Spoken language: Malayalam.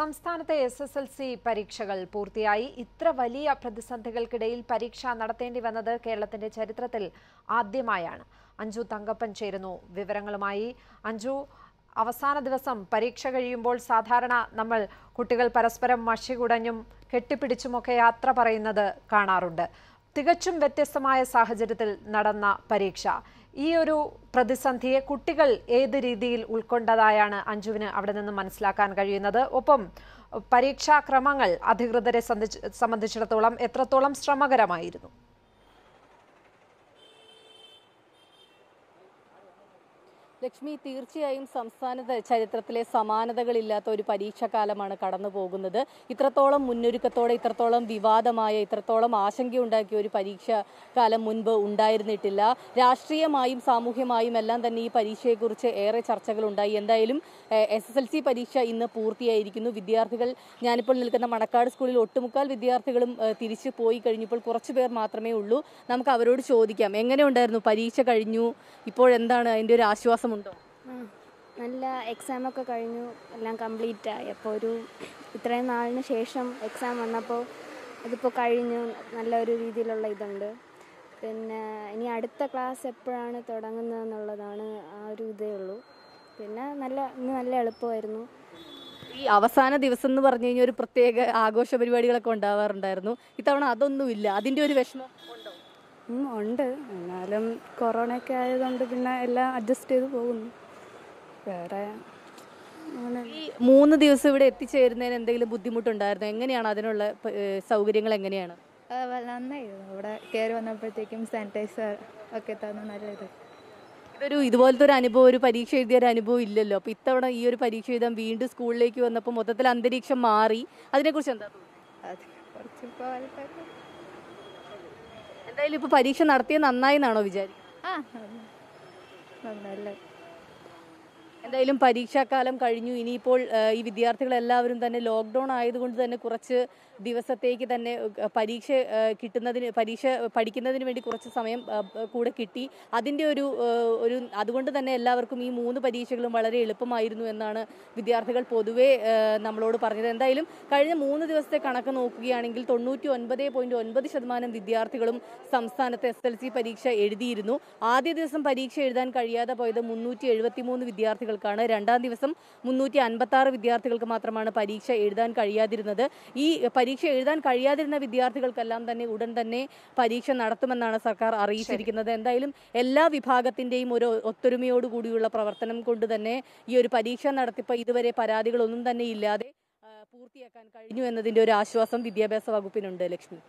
സംസ്ഥാനത്തെ എസ് എസ് എൽ സി പരീക്ഷകൾ പൂർത്തിയായി. ഇത്ര വലിയ പ്രതിസന്ധികൾക്കിടയിൽ പരീക്ഷ നടത്തേണ്ടി വന്നത് കേരളത്തിന്റെ ചരിത്രത്തിൽ ആദ്യമായാണ്. അഞ്ജു തങ്കപ്പൻ ചേരുന്നു വിവരങ്ങളുമായി. അഞ്ജു അവസാന ദിവസം പരീക്ഷ കഴിയുമ്പോൾ സാധാരണ നമ്മൾ കുട്ടികൾ പരസ്പരം മഷികുടഞ്ഞും കെട്ടിപ്പിടിച്ചുമൊക്കെ യാത്ര പറയുന്നത് കാണാറുണ്ട്. തികച്ചും വ്യത്യസ്തമായ സാഹചര്യത്തിൽ നടന്ന പരീക്ഷ. ഈ ഒരു പ്രതിസന്ധിയെ കുട്ടികൾ ഏത് രീതിയിൽ ഉൾക്കൊണ്ടതായാണ് അഞ്ജുവിന് അവിടെ നിന്ന് മനസ്സിലാക്കാൻ കഴിയുന്നത്? ഒപ്പം പരീക്ഷാക്രമങ്ങൾ അധികൃതരെ സംബന്ധിച്ച് സംബന്ധിച്ചിടത്തോളം എത്രത്തോളം ശ്രമകരമായിരുന്നു? ലക്ഷ്മി തീർച്ചയായും സംസ്ഥാന ചരിത്രത്തിലെ സമാനതകളില്ലാത്ത ഒരു പരീക്ഷാകാലമാണ് കടന്നു പോകുന്നത് ഇത്രത്തോളം മുന്നൊരുക്കത്തോടെ ഇത്രത്തോളം വിവാദമായ ഇത്രത്തോളം ആശങ്കയുണ്ടാക്കിയ ഒരു പരീക്ഷാകാലം മുൻപ് ഉണ്ടായിരുന്നിട്ടില്ല. രാഷ്ട്രീയമായും സാമൂഹ്യമായും എല്ലാം തന്നെ ഈ പരീക്ഷയെക്കുറിച്ച് ഏറെ ചർച്ചകളുണ്ടായി. എന്തായാലും എസ് എസ് എൽ സി പരീക്ഷ ഇന്ന് പൂർത്തിയായിരിക്കുന്നു. വിദ്യാർത്ഥികൾ ഞാനിപ്പോൾ നിൽക്കുന്ന മണക്കാട് സ്കൂളിൽ ഒട്ടുമുക്കാൽ വിദ്യാർത്ഥികളും തിരിച്ചു പോയി കഴിഞ്ഞപ്പോൾ കുറച്ചു പേർ മാത്രമേ ഉള്ളൂ. നമുക്ക് അവരോട് ചോദിക്കാം എങ്ങനെ ഉണ്ടായിരുന്നു? പരീക്ഷ കഴിഞ്ഞു. ഇപ്പോഴെന്താണ് അതിന്റെ ഒരു ആശ്വാസമുണ്ടോ ആ, നല്ല എക്സാം ഒക്കെ കഴിഞ്ഞു എല്ലാം കംപ്ലീറ്റ് ആയി. അപ്പോൾ ഒരു ഇത്രയും നാളിന് ശേഷം എക്സാം വന്നപ്പോൾ അതിപ്പോൾ കഴിഞ്ഞു. നല്ലൊരു രീതിയിലുള്ള ഇതുണ്ട്. പിന്നെ ഇനി അടുത്ത ക്ലാസ് എപ്പോഴാണ് തുടങ്ങുന്നത് എന്നുള്ളതാണ് ആ ഒരു ഇതേ ഉള്ളൂ. പിന്നെ നല്ല ഇന്ന് നല്ല എളുപ്പമായിരുന്നു. ഈ അവസാന ദിവസം എന്ന് പറഞ്ഞു കഴിഞ്ഞാൽ ഒരു പ്രത്യേക ആഘോഷ പരിപാടികളൊക്കെ ഉണ്ടാവാറുണ്ടായിരുന്നു. ഇത്തവണ അതൊന്നുമില്ല. അതിന്റെ ഒരു വിഷമം ഉണ്ടോ? ഉണ്ട്. എന്നാലും കൊറോണയൊക്കെ ആയതുകൊണ്ട് പിന്നെ എല്ലാം അഡ്ജസ്റ്റ് ചെയ്ത് പോകുന്നു. വേറെ ഈ മൂന്ന് ദിവസം ഇവിടെ എത്തിച്ചേരുന്നതിന് എന്തെങ്കിലും ബുദ്ധിമുട്ടുണ്ടായിരുന്നു? എങ്ങനെയാണ് അതിനുള്ള സൗകര്യങ്ങൾ എങ്ങനെയാണ്? നന്നായിരുന്നു. ഇവിടെ കയറി വന്നപ്പോഴത്തേക്കും സാനിറ്റൈസർ ഒക്കെ തന്നു. നല്ലത് ഇതൊരു ഇതുപോലത്തെ ഒരു അനുഭവം ഒരു പരീക്ഷ എഴുതിയ ഒരു അനുഭവം ഇല്ലല്ലോ. അപ്പൊ ഇത്തവണ ഈ ഒരു പരീക്ഷ എഴുതാൻ വീണ്ടും സ്കൂളിലേക്ക് വന്നപ്പോൾ മൊത്തത്തിൽ അന്തരീക്ഷം മാറി. അതിനെക്കുറിച്ച് എന്താ തോന്നുന്നത്? എന്തായാലും ഇപ്പൊ പരീക്ഷ നടത്തിയത് നന്നായി എന്നാണോ വിചാരിക്കുന്നത്? ആ എന്തായാലും പരീക്ഷാകാലം കഴിഞ്ഞു. ഇനിയിപ്പോൾ ഈ വിദ്യാർത്ഥികളെല്ലാവരും തന്നെ ലോക്ക്ഡൗൺ ആയതുകൊണ്ട് തന്നെ കുറച്ച് ദിവസത്തേക്ക് തന്നെ പരീക്ഷ കിട്ടുന്നതിന് പരീക്ഷ പഠിക്കുന്നതിന് വേണ്ടി കുറച്ച് സമയം കൂടെ കിട്ടി. അതിന്റെ ഒരു ഒരു അതുകൊണ്ട് തന്നെ എല്ലാവർക്കും ഈ മൂന്ന് പരീക്ഷകളും വളരെ എളുപ്പമായിരുന്നു എന്നാണ് വിദ്യാർത്ഥികൾ പൊതുവേ നമ്മളോട് പറഞ്ഞത്. എന്തായാലും കഴിഞ്ഞ മൂന്ന് ദിവസത്തെ കണക്ക് നോക്കുകയാണെങ്കിൽ തൊണ്ണൂറ്റി ഒൻപത് പോയിന്റ് ഒൻപത് ശതമാനം വിദ്യാർത്ഥികളും സംസ്ഥാനത്ത് എസ് എൽ സി പരീക്ഷ എഴുതിയിരുന്നു. ആദ്യ ദിവസം പരീക്ഷ എഴുതാൻ കഴിയാതെ പോയത് മുന്നൂറ്റി എഴുപത്തി മൂന്ന് വിദ്യാർത്ഥികൾക്കാണ് രണ്ടാം ദിവസം മുന്നൂറ്റി അൻപത്തി ആറ് വിദ്യാർത്ഥികൾക്ക് മാത്രമാണ് പരീക്ഷ എഴുതാൻ കഴിയാതിരുന്നത്. ഈ പരീക്ഷ എഴുതാൻ കഴിയാതിരുന്ന വിദ്യാർത്ഥികൾക്കെല്ലാം തന്നെ ഉടൻ തന്നെ പരീക്ഷ നടത്തുമെന്നാണ് സർക്കാർ അറിയിച്ചിരിക്കുന്നത്. എന്തായാലും എല്ലാ വിഭാഗത്തിന്റെയും ഒരു ഒത്തൊരുമയോടുകൂടിയുള്ള പ്രവർത്തനം കൊണ്ട് തന്നെ ഈ ഒരു പരീക്ഷ നടത്തിപ്പ് ഇതുവരെ പരാതികളൊന്നും തന്നെ ഇല്ലാതെ പൂർത്തിയാക്കാൻ കഴിഞ്ഞു എന്നതിന്റെ ഒരു ആശ്വാസം വിദ്യാഭ്യാസ വകുപ്പിനുണ്ട് ലക്ഷ്മി.